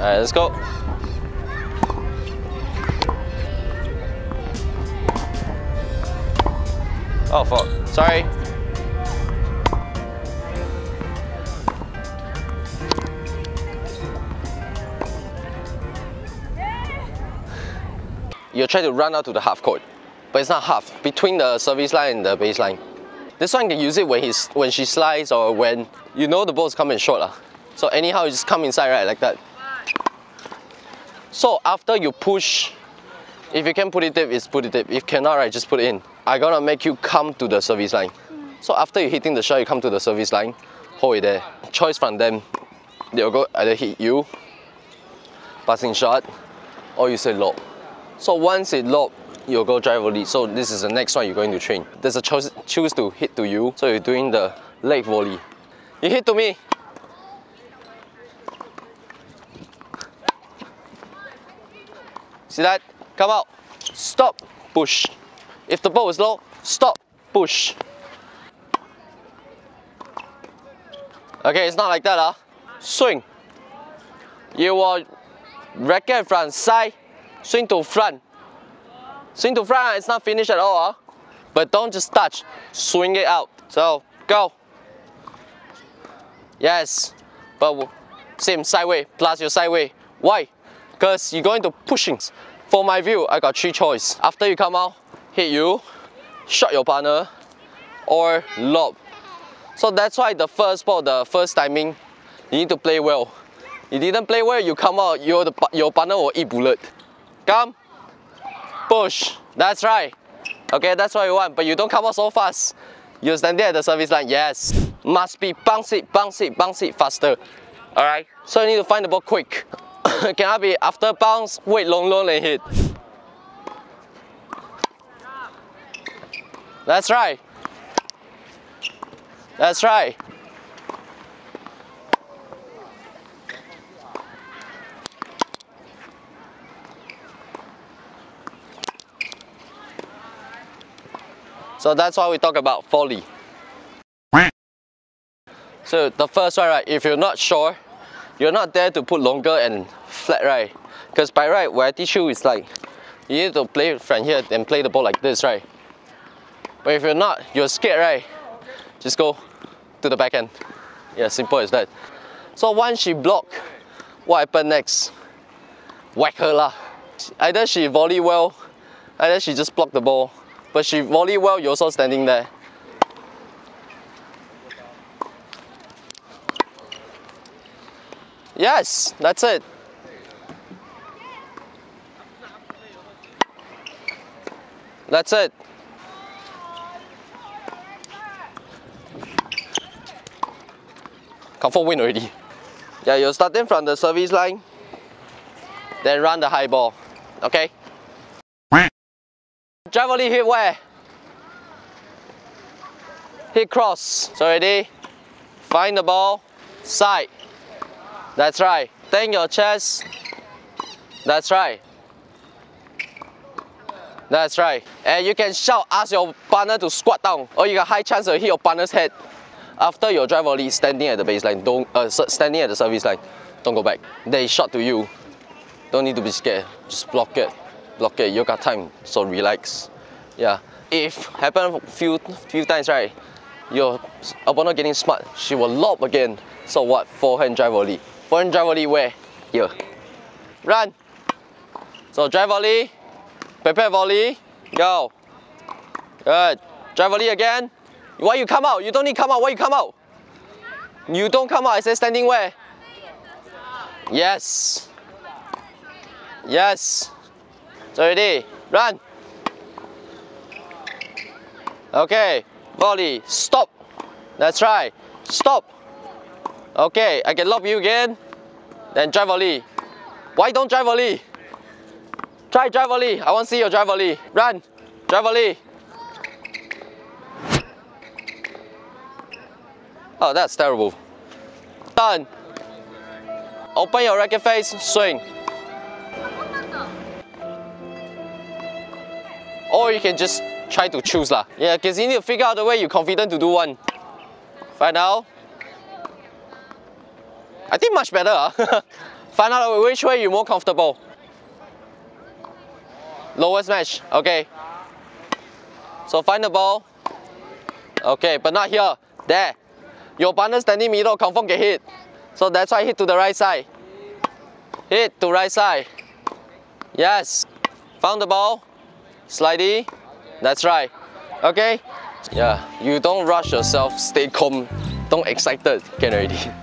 Alright, let's go. Oh fuck, sorry. You're trying to run out to the half court, but it's not half, between the service line and the baseline. This one can use it when he's when she slides or when you know the ball's coming short. lah. So anyhow, you just come inside right like that. So after you push, if you can put it deep, it's put it deep. If cannot, right, just put it in. I gonna make you come to the service line. So after you hitting the shot, you come to the service line, hold it there. Choice from them. They'll go either hit you, passing shot, or you say lob. So once it lob, you'll go drive volley. So this is the next one you're going to train. There's a choice choose to hit to you. So you're doing the leg volley. You hit to me. See that? Come out. Stop. Push. If the ball is low, stop. Push. Okay, it's not like that, huh? Swing. You will racket from side, swing to front. Swing to front, it's not finished at all, huh? But don't just touch, swing it out. So, go. Yes, but same sideway, plus your sideway. Why? Because you're going to pushings. For my view, I got three choice. After you come out, hit you, shot your partner, or lob. So that's why the first ball, the first timing, you need to play well. You didn't play well, you come out, your, your partner will eat bullet. Come, push. That's right. Okay, that's what you want, but you don't come out so fast. You're standing at the service line, yes. Must be bounce it, bounce it, bounce it faster. Alright, so you need to find the ball quick. Cannot be after bounce, wait long, long and hit. That's right. That's right. So that's why we talk about volley. So the first one, right, if you're not sure, you're not there to put longer and flat, right? Because by right, where I teach you is like, you need to play from here and play the ball like this, right? But if you're not, you're scared, right? Just go to the back end. Yeah, simple as that. So once she block, what happened next? Whack her lah. Either she volley well, either she just block the ball. But she volley well, you're also standing there. Yes, that's it. That's it. Confirm win already. Yeah, you're starting from the service line, then run the high ball. Okay? Volley hit where? Hit cross. So ready? Find the ball. Side. That's right. Thank your chest. That's right. That's right. And you can shout, ask your partner to squat down, or you got high chance to hit your partner's head. After your drive volley, standing at the baseline, don't uh, standing at the service line, don't go back. They shot to you. Don't need to be scared. Just block it, block it. You got time, so relax. Yeah. If happen few few times, right? Your opponent getting smart, she will lob again. So what? Forehand drive volley. Forehand drive volley where? Here. Run. So drive volley. Prepare volley. Go. Good. Drive volley again. Why you come out? You don't need come out. Why you come out? You don't come out. I say standing where? Yes. Yes. So ready. Run. Okay. Volley. Stop. That's right. Stop. Okay. I can lob you again. Then drive volley. Why don't drive volley? Try drive volley. I want to see your drive volley. Run. Drive volley. Oh, that's terrible. Done. Open your racket face. Swing. Or you can just try to choose lah. Yeah, because you need to figure out the way you're confident to do one. Right now. I think much better. Find out which way you're more comfortable. Lowest match, okay. So find the ball. Okay, but not here. There. Your partner standing middle, confirm get hit. So that's why hit to the right side. Hit to right side. Yes. Found the ball. Slidey. That's right. Okay? Yeah, you don't rush yourself, stay calm, don't excited, can already.